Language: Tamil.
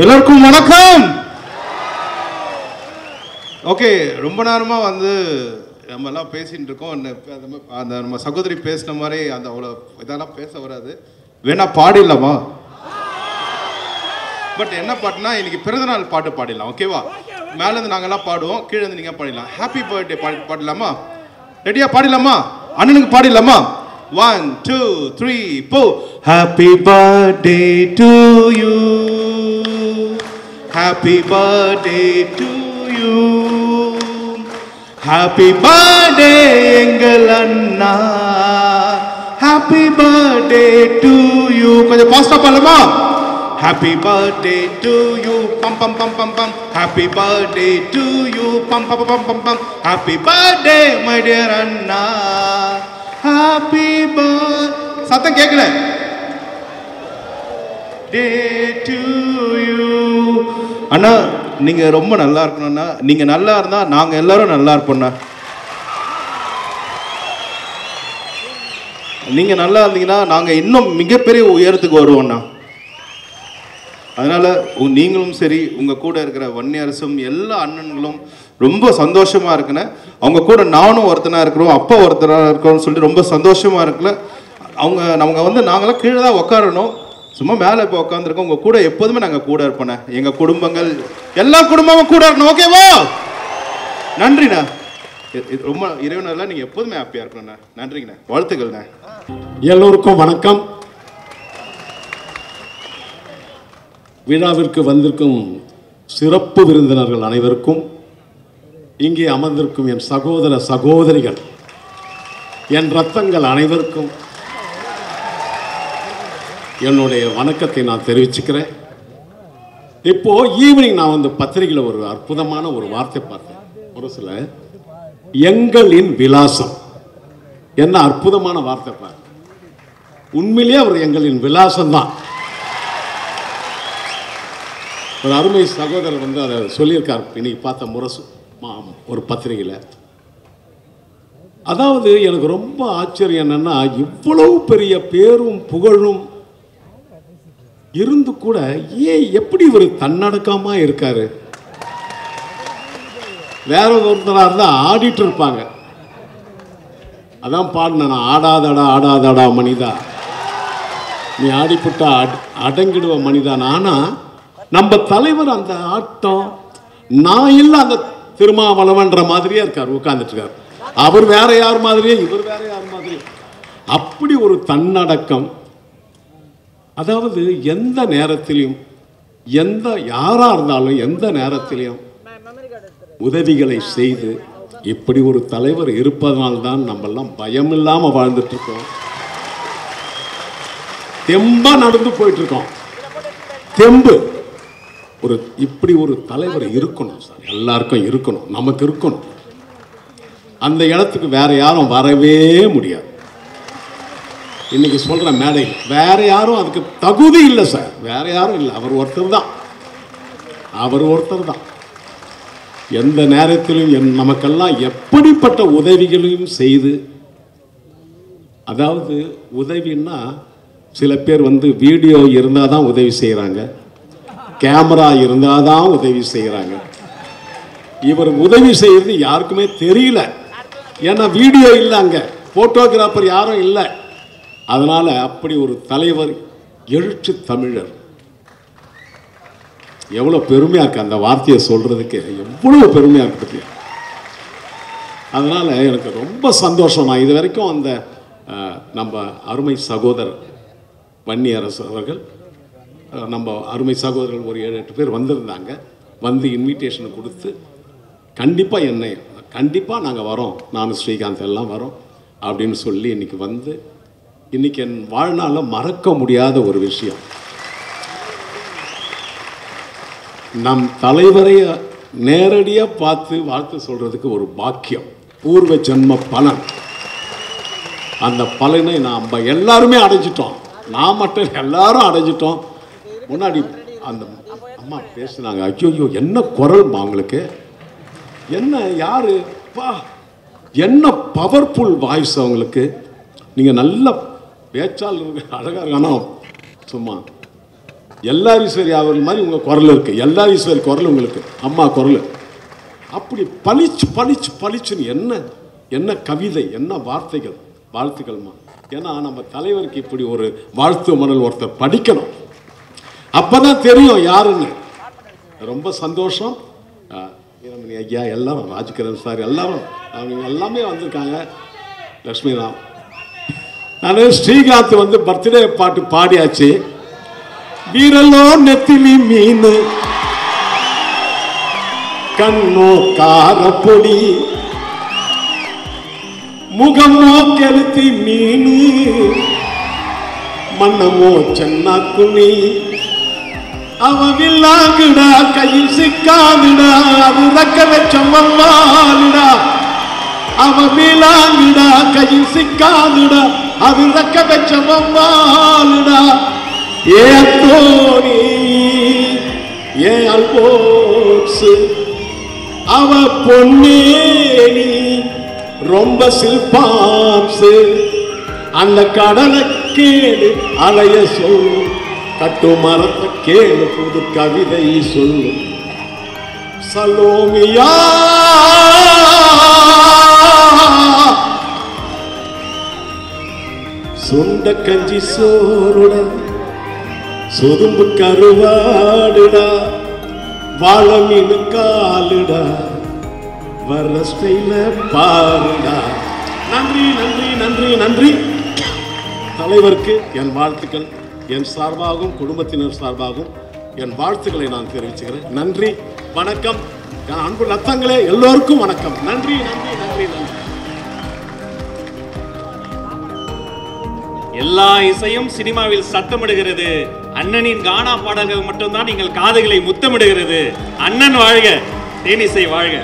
எல்லாருக்கும் வணக்கம். ஓகே ரொம்ப நேரமாக வந்து நம்ம எல்லாம் பேசிகிட்டு இருக்கோம். அந்த அந்த நம்ம சகோதரி பேசின மாதிரி அந்த அவ்வளோ இதெல்லாம் பேச வராது. வேணா பாடிடலாமா பட் என்ன பாட்டுனா இன்னைக்கு பிறந்தநாள் பாட்டு பாடிடலாம் ஓகேவா மேலேருந்து நாங்கள்லாம் நாங்கெல்லாம் பாடுவோம் கீழே இருந்து நீங்க பாடிடலாம். ஹாப்பி பர்த்டே பாடி பாடலாமா ரெடியாக பாடிடலாமா? அண்ணனுக்கு பாடிடலாமா? ஒன் டூ த்ரீ போ happy birthday to you happy birthday to you happy birthday எங்கள் அண்ணா ஹாப்பி பர்த்டே டு யூ கொஞ்சம் ஃபாஸ்டா பாடலாமா ஹாப்பி பர்த்டே டு யூ பம் பம் பம் பம் பம் ஹாப்பி பர்த்டே டு யூ பம் பம் பம் பம் பம் ஹாப்பி பர்த்டே மை டியர் அண்ணா ஹாப்பி பர்த் சத்தம் கேட்கல டே டு யூ அண்ணா நீங்கள் ரொம்ப நல்லா இருக்கணும்னா நீங்கள் நல்லா இருந்தால் நாங்கள் எல்லாரும் நல்லா இருப்போம்ண்ணா. நீங்கள் நல்லா இருந்தீங்கன்னா நாங்கள் இன்னும் மிகப்பெரிய உயரத்துக்கு வருவோம்ண்ணா. அதனால் நீங்களும் சரி உங்கள் கூட இருக்கிற வன்னியரசும் எல்லா அண்ணன்களும் ரொம்ப சந்தோஷமாக இருக்குன்னு அவங்க கூட நானும் ஒருத்தனாக இருக்கிறோம் அப்பா ஒருத்தனாக இருக்கிறோம்னு சொல்லிட்டு ரொம்ப சந்தோஷமாக இருக்குல்ல. அவங்க நமக்கு வந்து நாங்களாம் கீழே தான் உட்காரணும் சும்மா மேலே இப்போ உட்காந்துருக்கோம் உங்கள் கூட எப்போதுமே நாங்கள் கூட இருப்போண்ணே. எங்கள் குடும்பங்கள் எல்லா குடும்பமும் கூட இருக்கணும். ஓகேவா நன்றிண்ணா. இது ரொம்ப இறைவனெல்லாம் நீங்கள் எப்போதுமே ஹாப்பியாக இருக்கணும்ண்ணா. நன்றிங்கண்ணா. வாழ்த்துக்கள்ண்ணே. எல்லோருக்கும் வணக்கம். விழாவிற்கு வந்திருக்கும் சிறப்பு விருந்தினர்கள் அனைவருக்கும் இங்கே அமர்ந்திருக்கும் என் சகோதர சகோதரிகள் என் ரத்தங்கள் அனைவருக்கும் என்னுடைய வணக்கத்தை நான் தெரிவிச்சுக்கிறேன். இப்போ ஈவினிங் நான் வந்து பத்திரிகையில் ஒரு அற்புதமான ஒரு வார்த்தை பார்த்தேன். ஒரு சில எங்களின் விலாசம். என்ன அற்புதமான வார்த்தை பாரு. உண்மையிலேயே அவர் எங்களின் விலாசம் தான் ஒரு அருமை சகோதரர் வந்து அதை சொல்லியிருக்கார். இன்னைக்கு பார்த்த முரசு மா- ஒரு பத்திரிகையில். அதாவது எனக்கு ரொம்ப ஆச்சரியம் என்னன்னா இவ்வளவு பெரிய பேரும் புகழும் இருந்து கூட ஏன் எப்படி இவர் தன்னடக்கமாக இருக்கார்? வேற ஒருத்தராக இருந்தால் ஆடிட்டு இருப்பாங்க. அதான் பாடினேன் நான் ஆடாதடா ஆடாதடா மனிதா. நீ ஆடிப்பட்டா அடங்கிடுவ மனிதான் ஆனால் நம்ம தலைவர் அந்த ஆட்டம் நான் இல்லை அந்த திருமாவளவன்ற மாதிரியே இருக்கார் உட்கார்ந்துட்டு இருக்கார் அவர் வேற யார் மாதிரியே இவர் வேற யார் மாதிரி அப்படி ஒரு தன்னடக்கம் அதாவது எந்த நேரத்திலையும் எந்த யாராக இருந்தாலும் எந்த நேரத்திலையும் உதவிகளை செய்து இப்படி ஒரு தலைவர் இருப்பதனால்தான் நம்மெல்லாம் பயம் இல்லாமல் வாழ்ந்துட்டு இருக்கோம் நடந்து போயிட்டுருக்கோம். தெம்பு. ஒரு இப்படி ஒரு தலைவர் இருக்கணும் சார். எல்லாருக்கும் இருக்கணும். நமக்கு இருக்கணும். அந்த இடத்துக்கு வேற யாரும் வரவே முடியாது. இன்னைக்கு சொல்கிற மேடை வேற யாரும் அதுக்கு தகுதி இல்லை சார். வேற யாரும் இல்லை. அவர் ஒருத்தர் தான். அவர் ஒருத்தர் தான். எந்த நேரத்திலும் என் நமக்கெல்லாம் எப்படிப்பட்ட உதவிகளையும் செய்து அதாவது உதவின்னா சில பேர் வந்து வீடியோ இருந்தால் தான் உதவி செய்கிறாங்க கேமரா இருந்தால் தான் உதவி செய்கிறாங்க இவர் உதவி செய்யறது யாருக்குமே தெரியல. ஏன்னா வீடியோ இல்லை அங்கே. ஃபோட்டோகிராஃபர் யாரும் இல்லை. அதனால் அப்படி ஒரு தலைவர் எழுச்சி தமிழர். எவ்வளோ பெருமையாக இருக்கு அந்த வார்த்தையை சொல்கிறதுக்கு எவ்வளோ பெருமையாக இருக்கு பற்றியா அதனால் எனக்கு ரொம்ப சந்தோஷம். நான் இது வரைக்கும் அந்த நம்ம அருமை சகோதரர் வன்னியரசு அவர்கள் நம்ம அருமை சகோதரர்கள் ஒரு ஏழு எட்டு பேர் வந்திருந்தாங்க. வந்து இன்விடேஷன் கொடுத்து கண்டிப்பாக என்னை கண்டிப்பாக நாங்கள் வரோம். நானும் ஸ்ரீகாந்த் எல்லாம் வரோம் அப்படின்னு சொல்லி இன்னைக்கு வந்து இன்னைக்கு என் வாழ்நாளில் மறக்க முடியாத ஒரு விஷயம். நம் தலைவரை நேரடியாக பார்த்து வாழ்த்து சொல்றதுக்கு ஒரு பாக்கியம். பூர்வ ஜென்ம பலன். அந்த பலனை நாம் எல்லாருமே அடைஞ்சிட்டோம். நான் மட்டும் எல்லாரும் அடைஞ்சிட்டோம். முன்னாடி அந்த அம்மா பேசுனாங்க ஐயோ என்ன குரல்மா அவங்களுக்கு என்ன யாரு? பா என்ன பவர்ஃபுல் வாய்ஸ் அவங்களுக்கு? நீங்கள் நல்லா பேச்சால் அழகாக இருக்கணும். சும்மா. எல்லாரீஸ்வரி அவர்கள் மாதிரி உங்கள் குரல் இருக்குது எல்லாரீஸ்வரி குரல் உங்களுக்கு. அம்மா குரல். அப்படி பளிச்சு பளிச்சு பளிச்சுன்னு என்ன என்ன கவிதை என்ன வார்த்தைகள் வாழ்த்துக்கள்மா ஏன்னா நம்ம தலைவருக்கு இப்படி ஒரு வாழ்த்து மணல் ஒருத்தர் படிக்கணும். அப்போ தான் தெரியும் யாருன்னு. ரொம்ப சந்தோஷம். வீரமணி ஐயா எல்லாரும் ராஜ்கிரண் சார் எல்லாரும் அவங்க எல்லாமே வந்திருக்காங்க. லக்ஷ்மி ராம் நான் ஸ்ரீகாந்த் வந்து பர்த்டே பாட்டு பாடியாச்சு. வீரலோ நெத்திலி மீன். கண்ணோ காரப்பொடி. முகமோ கெளுத்தி மீன். மன்னமோ சென்னாக்குனி அவ வில்லாங்குடா கையில் சிக்காதுடா அது ரக்க வச்ச அவ வில்லாங்குடா கையில் சிக்காதுடா அது ரக்க வச்ச மம்மாளுடா ஏ அத்தோனி ஏ அல்போக்ஸ் அவ பொன்னேனி ரொம்ப சில்பாம்சு அந்த கடலை கேளு அலைய சொல் கட்டு மரத்தை கேளு புது கவிதை சொல்லு. சலோமியா சுண்ட கஞ்சி சோறுடன் சொதும்பு கருவாடுடா வாழ காலுடா வர்ற ஸ்டைல பாருடா. நன்றி நன்றி நன்றி நன்றி. தலைவருக்கு என் வாழ்த்துக்கள் என் சார்பாகவும் குடும்பத்தினர் சார்பாகவும் என் வாழ்த்துக்களை நான் தெரிவிச்சுக்கிறேன். நன்றி வணக்கம். என் அன்பு ரத்தங்களே எல்லோருக்கும் வணக்கம். நன்றி நன்றி நன்றி நன்றி. எல்லா இசையும் சினிமாவில் சத்தமிடுகிறது. அண்ணனின் கானா பாடல்கள் மட்டும்தான் நீங்கள் காதுகளை முத்தமிடுகிறது. அண்ணன் வாழ்க தேனிசை வாழ்க.